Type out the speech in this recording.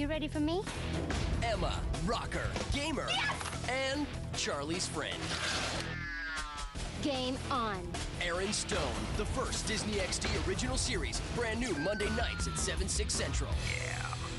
You ready for me? Emma, rocker, gamer, and Charlie's friend. Game on. Aaron Stone, the first Disney XD original series, brand new Monday nights at 7, 6 central. Yeah.